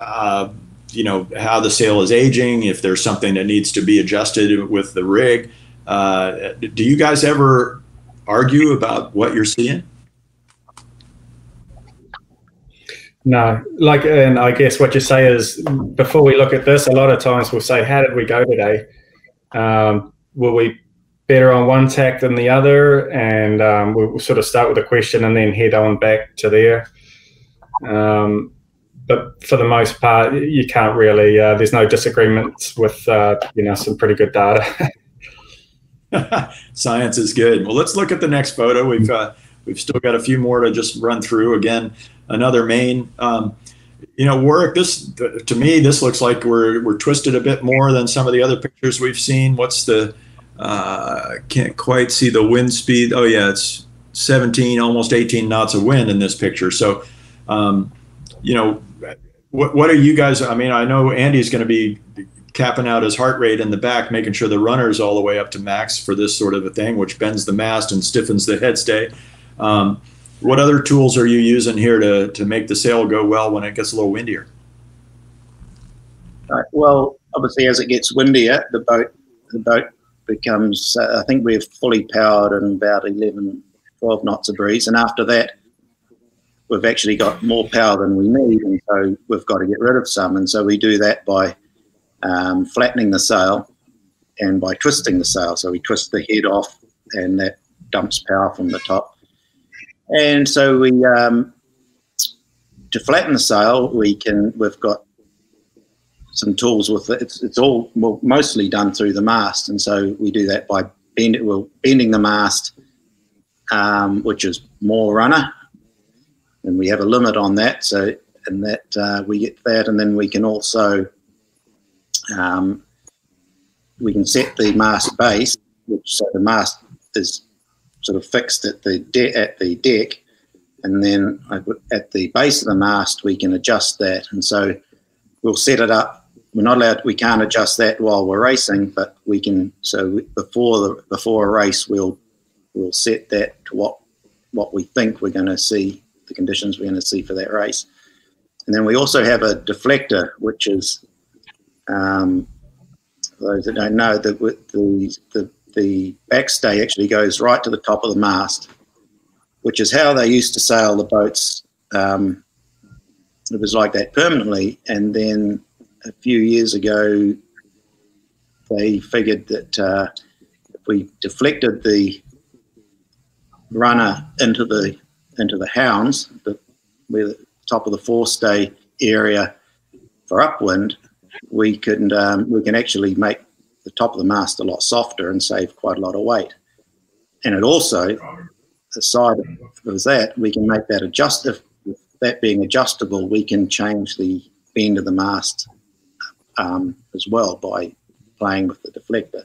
uh, you know, how the sail is aging, if there's something that needs to be adjusted with the rig. Uh, do you guys ever argue about what you're seeing? No, like, and I guess what you say is before we look at this, a lot of times we'll say, "How did we go today? Um, were we better on one tack than the other?" And um, we'll sort of start with a question and then head on back to there. Um, but for the most part, you can't really. Uh, there's no disagreements with uh, you know some pretty good data. Science is good. Well, let's look at the next photo. We've uh, we've still got a few more to just run through. Again, another main. Um, you know, Warwick. This to me, this looks like we're we're twisted a bit more than some of the other pictures we've seen. What's the? Uh, can't quite see the wind speed. Oh yeah, it's 17, almost 18 knots of wind in this picture. So, um, you know, what what are you guys? I mean, I know Andy's going to be capping out his heart rate in the back, making sure the runner's all the way up to max for this sort of a thing, which bends the mast and stiffens the headstay. Um, what other tools are you using here to, to make the sail go well when it gets a little windier? Uh, well, obviously, as it gets windier, the boat the boat becomes. Uh, I think we're fully powered and about 11, 12 knots of breeze, and after that, we've actually got more power than we need, and so we've got to get rid of some, and so we do that by um, flattening the sail and by twisting the sail. So we twist the head off, and that dumps power from the top and so we, um, to flatten the sail, we can, we've got some tools with it. It's, it's all well, mostly done through the mast. And so we do that by bend, well, bending the mast, um, which is more runner. And we have a limit on that. So, and that uh, we get that. And then we can also, um, we can set the mast base, which so the mast is sort of fixed at the de- at the deck, and then at the base of the mast we can adjust that, and so we'll set it up. We're not allowed. We can't adjust that while we're racing, but we can. So before the before a race, we'll we'll set that to what what we think we're going to see, the conditions we're going to see for that race, and then we also have a deflector, which is um, those that don't know, the, the, the the backstay actually goes right to the top of the mast, which is how they used to sail the boats. Um, it was like that permanently. And then a few years ago, they figured that uh, if we deflected the runner into the into the hounds, the, where the top of the forestay area for upwind, we can um, we can actually make the top of the mast a lot softer and save quite a lot of weight. And it also, aside of that, we can make that adjustive. That being adjustable, we can change the bend of the mast um, as well by playing with the deflector.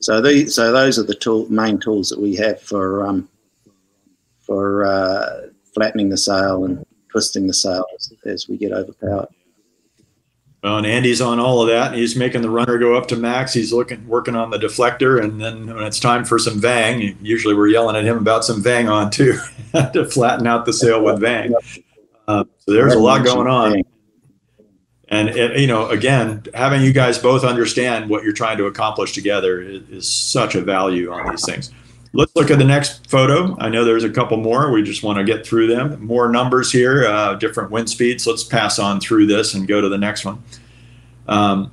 So these, so those are the tool, main tools that we have for um, for uh, flattening the sail and twisting the sail as, as we get overpowered. Well, and Andy's on all of that. He's making the runner go up to max. He's looking, working on the deflector, and then when it's time for some vang, usually we're yelling at him about some vang on too, to flatten out the sail with vang. Uh, so there's a lot going on. And it, you know, again, having you guys both understand what you're trying to accomplish together is, is such a value on these things. Let's look at the next photo. I know there's a couple more. We just want to get through them. More numbers here, uh, different wind speeds. Let's pass on through this and go to the next one. Um,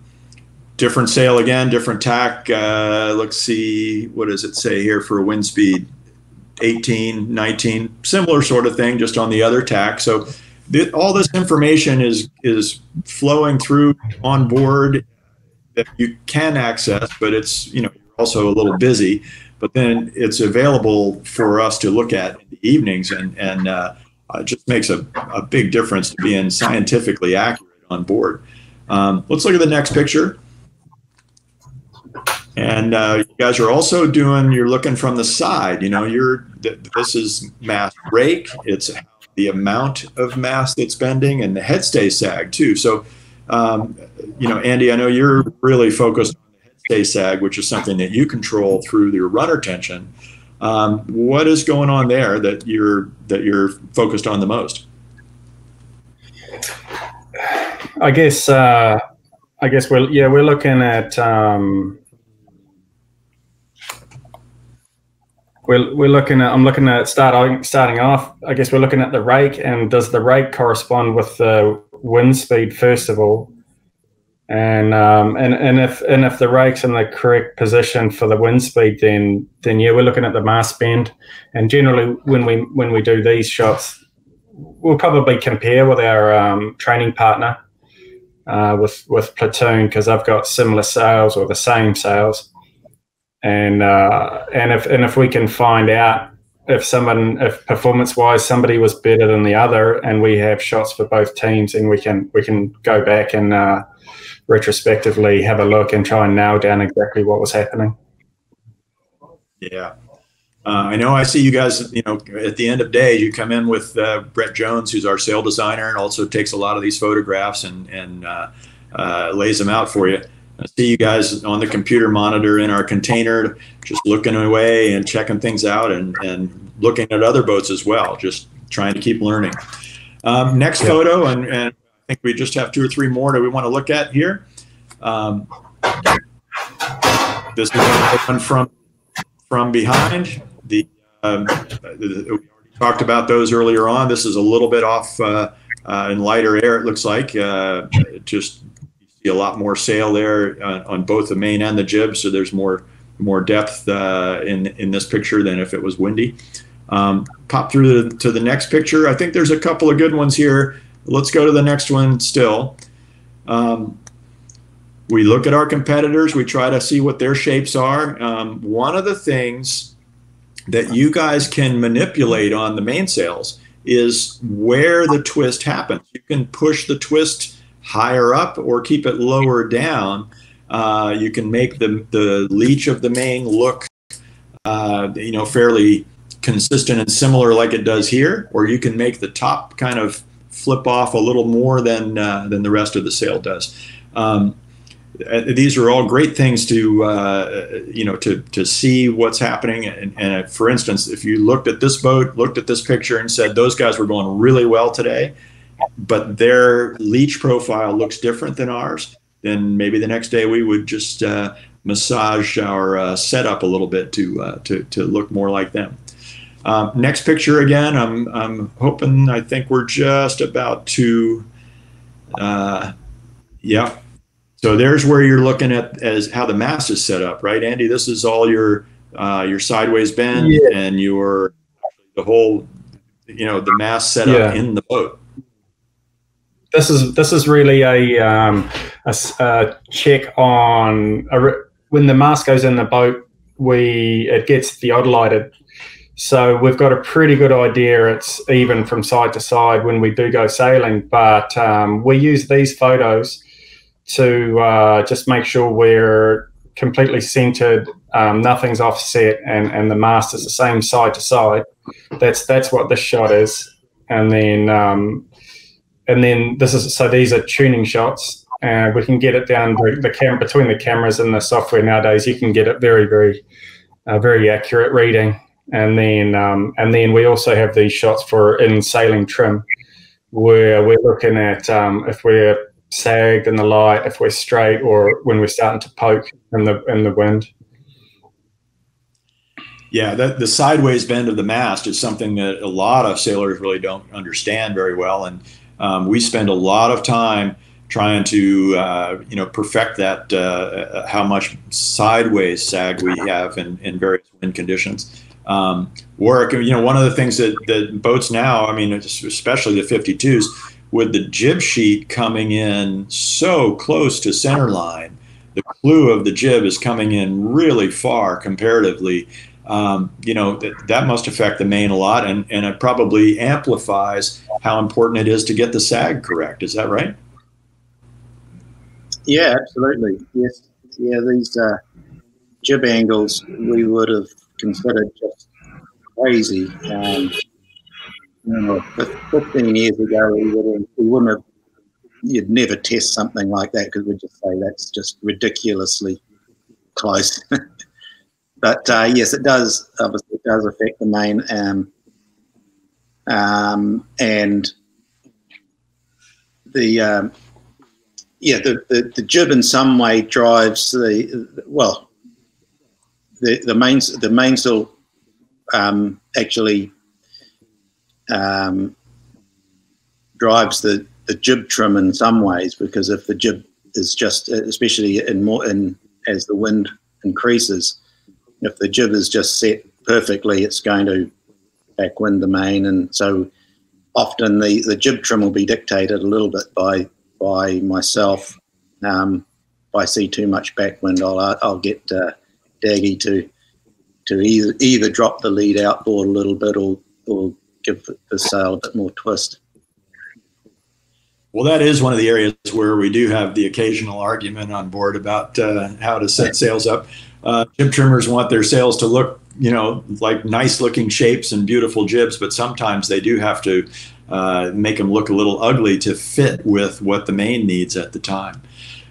different sail again, different tack. Uh, let's see, what does it say here for a wind speed? 18, 19, similar sort of thing, just on the other tack. So th- all this information is is flowing through on board that you can access, but it's you know also a little busy. But then it's available for us to look at in the evenings, and and uh, just makes a, a big difference to being scientifically accurate on board. Um, let's look at the next picture. And uh, you guys are also doing, you're looking from the side, you know, you're, this is mast rake. It's the amount of mast that's bending and the headstay sag too. So, um, you know, Andy, I know you're really focused on sag, which is something that you control through your runner tension. Um, what is going on there that you're, that you're focused on the most? I guess, uh, I guess we're, yeah, we're looking at, um, we're, we're looking at I'm looking at starting starting off. I guess we're looking at the rake and does the rake correspond with the wind speed first of all, and um, and and if and if the rake's in the correct position for the wind speed, then then yeah, we're looking at the mast bend. And generally, when we when we do these shots, we'll probably compare with our um, training partner uh, with with Platoon because I've got similar sails or the same sails and uh, and if and if we can find out if someone if performance wise somebody was better than the other and we have shots for both teams and we can we can go back and uh, retrospectively have a look and try and nail down exactly what was happening yeah uh, I know I see you guys, you know, at the end of day, you come in with uh, Brett Jones, who's our sail designer and also takes a lot of these photographs and, and uh, uh lays them out for you. I see you guys on the computer monitor in our container, just looking away and checking things out and, and looking at other boats as well, just trying to keep learning. Um, next photo, and, and, think we just have two or three more that we want to look at here. Um, this is one from from behind. The, um, the, we already talked about those earlier on. This is a little bit off uh, uh, in lighter air. It looks like uh, just see a lot more sail there uh, on both the main and the jib, so there's more more depth uh, in in this picture than if it was windy. Um, pop through to the next picture. I think there's a couple of good ones here. Let's go to the next one still. Um, we look at our competitors. We try to see what their shapes are. Um, one of the things that you guys can manipulate on the mainsails is where the twist happens. You can push the twist higher up or keep it lower down. Uh, you can make the, the leech of the main look, uh, you know, fairly consistent and similar like it does here, or you can make the top kind of flip off a little more than uh, than the rest of the sail does. Um, uh, these are all great things to uh, you know to to see what's happening. And, and, for instance, if you looked at this boat, looked at this picture, and said those guys were going really well today, but their leech profile looks different than ours, then maybe the next day we would just uh, massage our uh, setup a little bit to, uh, to, to look more like them. Um, next picture again, I'm, I'm hoping, I think we're just about to, uh, yeah. So there's where you're looking at as how the mast is set up, right, Andy? This is all your uh, your sideways bend yeah. and your the whole, you know, the mast set up yeah. in the boat this is this is really a um, a, a, check on a, when the mast goes in the boat. We it gets theodolited, so we've got a pretty good idea. It's even from side to side when we do go sailing, but um, we use these photos to uh, just make sure we're completely centered, um, nothing's offset, and and the mast is the same side to side. That's that's what this shot is, and then um, and then this is so these are tuning shots and we can get it down the, the cam between the cameras and the software nowadays you can get it very very uh, very accurate reading and then um, and then we also have these shots for in sailing trim where we're looking at um, if we're sagged in the light if we're straight or when we're starting to poke in the in the wind Yeah, that, the sideways bend of the mast is something that a lot of sailors really don't understand very well, and um, we spend a lot of time trying to uh, you know perfect that uh, how much sideways sag we have in, in various wind conditions. Um, work, you know, one of the things that, that boats now, I mean, especially the 52s, with the jib sheet coming in so close to center line, the clew of the jib is coming in really far comparatively. Um, you know, that, that must affect the main a lot, and, and it probably amplifies how important it is to get the sag correct. Is that right? Yeah, absolutely. Yes. Yeah, these uh, jib angles we would have considered just crazy. Um, you know, 15 years ago, we, would have, we wouldn't have, you'd never test something like that because we'd just say that's just ridiculously close. but uh, yes, it does, obviously, it does affect the main. Um, um, and the, um, yeah, the, the, the jib in some way drives the, well, the, the main, the mainsail um, actually um, drives the, the jib trim in some ways because if the jib is just, especially in more in as the wind increases, if the jib is just set perfectly, it's going to backwind the main, and so often the, the jib trim will be dictated a little bit by by myself. Um, if I see too much backwind, I'll I'll get uh, Daggy to to either either drop the lead outboard a little bit or or give the sail a bit more twist. Well, that is one of the areas where we do have the occasional argument on board about uh, how to set sails up. Uh, jib trimmers want their sails to look, you know, like nice looking shapes and beautiful jibs, but sometimes they do have to uh, make them look a little ugly to fit with what the main needs at the time.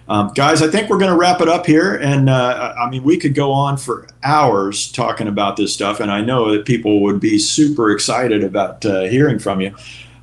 Um, guys, I think we're going to wrap it up here. And uh, I mean, we could go on for hours talking about this stuff. And I know that people would be super excited about uh, hearing from you.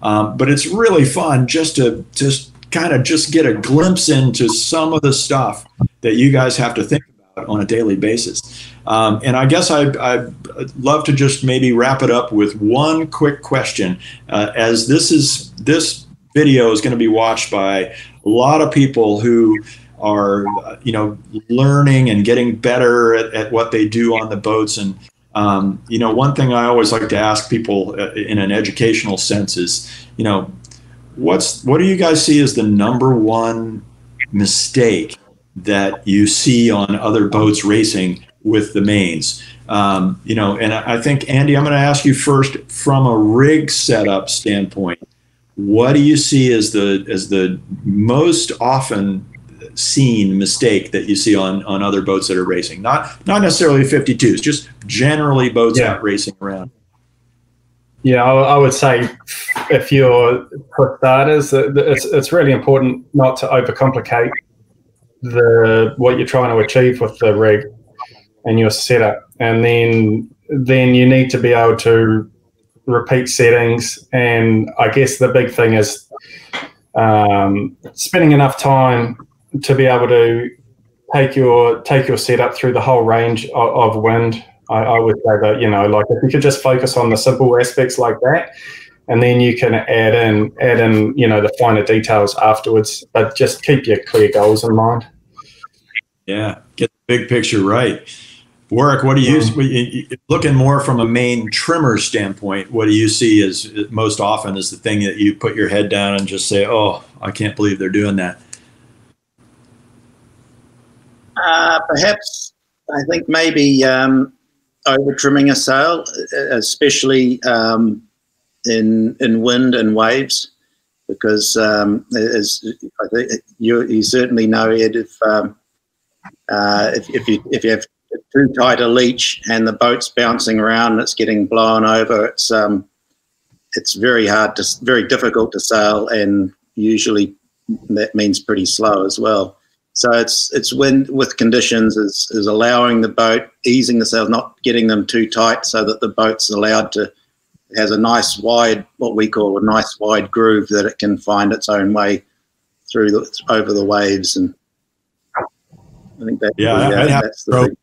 Um, but it's really fun just to just kind of just get a glimpse into some of the stuff that you guys have to think about on a daily basis. Um, and I guess I, I'd love to just maybe wrap it up with one quick question. Uh, as this is this video is going to be watched by a lot of people who are you know learning and getting better at, at what they do on the boats. And um, you know one thing i always like to ask people uh, in an educational sense is you know what's what do you guys see as the number one mistake that you see on other boats racing with the mains? Um, you know and i think andy i'm going to ask you first from a rig setup standpoint what do you see as the as the most often seen mistake that you see on on other boats that are racing? Not not necessarily 52s just generally boats yeah. out racing around. Yeah I, I, would say if you're for starters it's, it's really important not to overcomplicate the what you're trying to achieve with the rig and your setup. And then then you need to be able to repeat settings. And I guess the big thing is um, spending enough time to be able to take your take your setup through the whole range of, of wind. I, I, would say that you know, like if you could just focus on the simple aspects like that, and then you can add in add in you know the finer details afterwards. But just keep your clear goals in mind. Yeah, get the big picture right. Warwick, what do you looking more from a main trimmer standpoint? What do you see as most often as the thing that you put your head down and just say, "Oh, I can't believe they're doing that"? Uh, perhaps I think maybe um, over trimming a sail, especially um, in in wind and waves, because um, as I think you, you certainly know, Ed, if um, uh, if, if you if you have too tight a leech and the boat's bouncing around and it's getting blown over, it's um, it's very hard to very difficult to sail, and usually that means pretty slow as well. So it's it's when with conditions is is allowing the boat easing the sails, not getting them too tight, so that the boat's allowed to has a nice wide what we call a nice wide groove that it can find its own way through the over the waves and I think that yeah, yeah that's the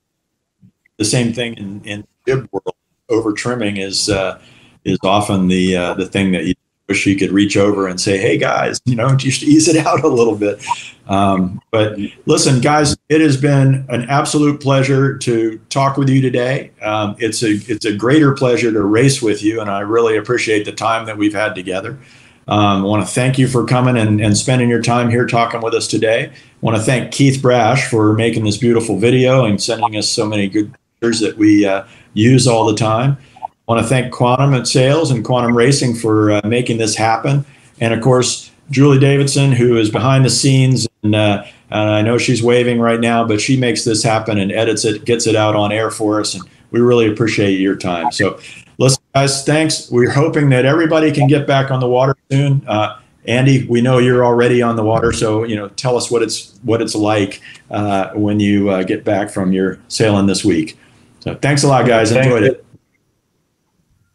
the same thing in, in jib world, over trimming is uh, is often the uh, the thing that you wish you could reach over and say, "Hey guys, you know, just ease it out a little bit." Um, but listen, guys, it has been an absolute pleasure to talk with you today. Um, it's a it's a greater pleasure to race with you, and I really appreciate the time that we've had together. Um, I want to thank you for coming and, and spending your time here talking with us today. I want to thank Keith Brash for making this beautiful video and sending us so many good that we uh, use all the time. I want to thank Quantum at Sails and Quantum Racing for uh, making this happen. And of course, Julie Davidson, who is behind the scenes. And uh, I know she's waving right now, but she makes this happen and edits it, gets it out on air for us. And we really appreciate your time. So, listen, guys, thanks. We're hoping that everybody can get back on the water soon. Uh, Andy, we know you're already on the water, so you know, tell us what it's what it's like uh, when you uh, get back from your sailing this week. So, thanks a lot, guys. Thank Enjoyed you. it.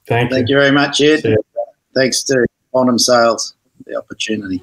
Thank you. Thank you very much, Ed. Thanks to Quantum Sails for the opportunity.